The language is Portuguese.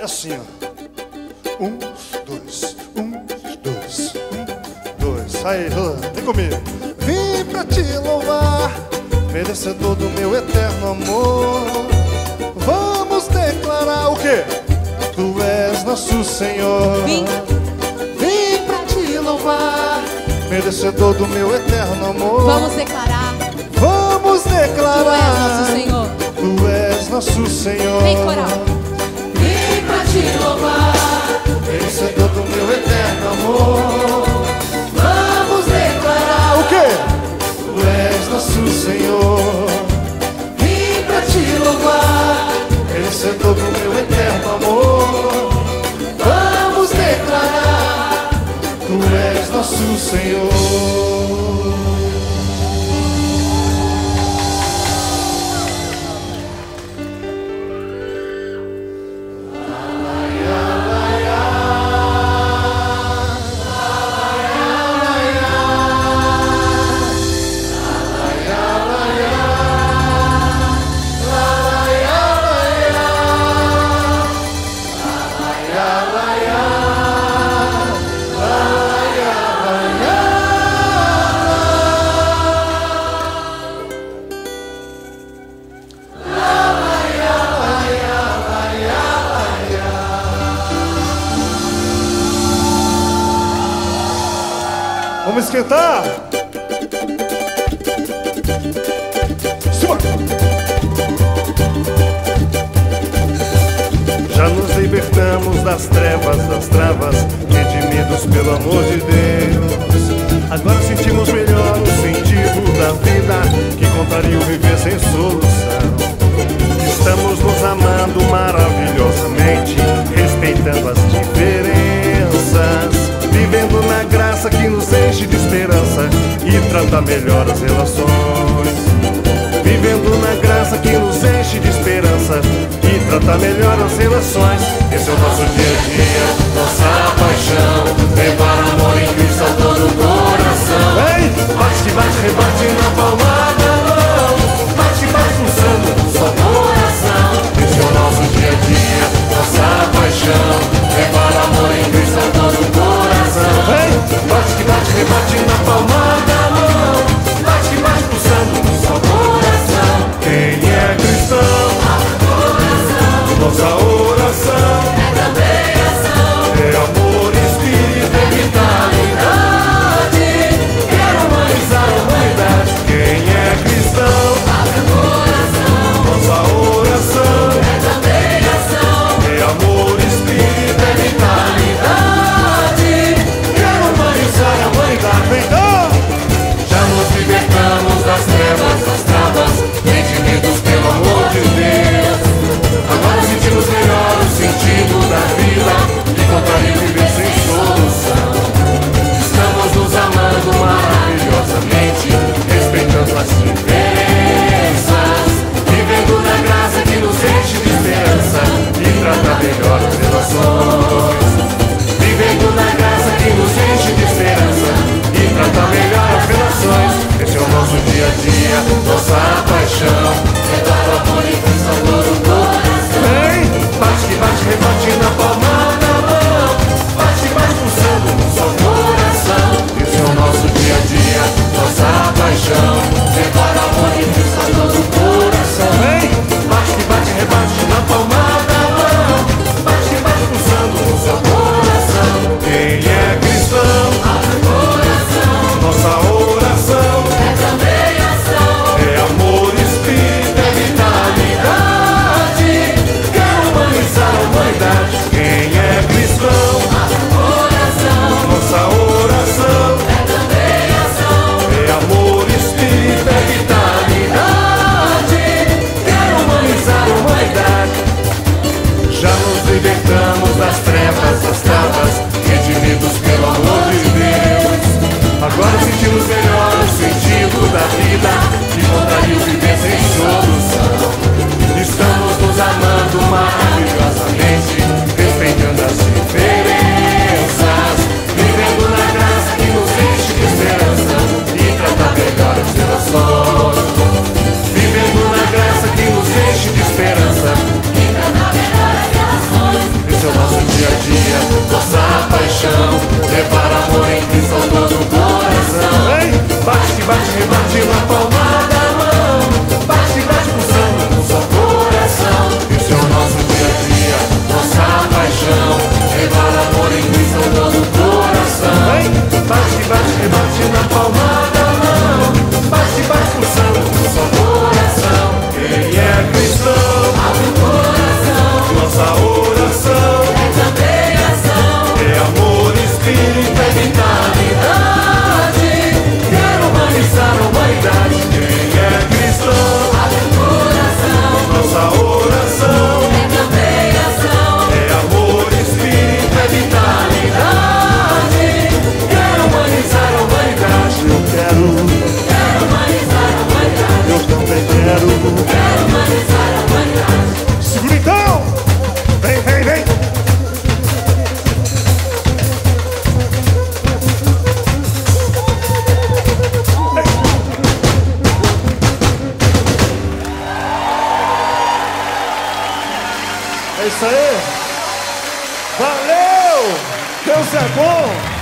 É assim, ó. Um, dois, um, dois, um, dois. Aí, vem comigo. Vim pra te louvar, merecedor do meu eterno amor. Vamos declarar o quê? Tu és nosso Senhor. Vim. Vim pra te louvar, merecedor do meu eterno amor. Vamos declarar. Vamos declarar. Tu és nosso Senhor. Tu és nosso Senhor. Vem, coral. Te louvar, merecedor do meu eterno amor. Vamos declarar o quê? Tu és nosso Senhor. Vim pra te louvar, merecedor do meu eterno amor. Vamos declarar, Tu és nosso Senhor. Vamos esquentar? Já nos libertamos das trevas, das travas, redimidos pelo amor de Deus. Agora sentimos melhor o sentido da vida que contaria o viver sem solução. Estamos nos amando maravilhosamente, trata melhor as relações. Vivendo na graça que nos enche de esperança e trata melhor as relações. Esse é o nosso dia, isso aí. Valeu! Deus é bom!